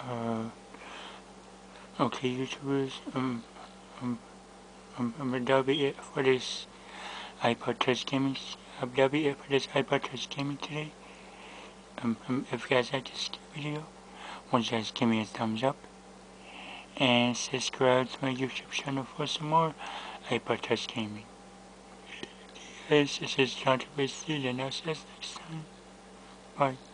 Uh, okay, YouTubers, um, um, um, um, that'll be it for this iPod Touch gaming. Uh, that'll be it for this iPod Touch gaming today. Um, um, if you guys like this video, once you guys give me a thumbs up and subscribe to my YouTube channel for some more iPod Touch gaming. Guys, this is John Tracy, and I'll see you next time. Bye.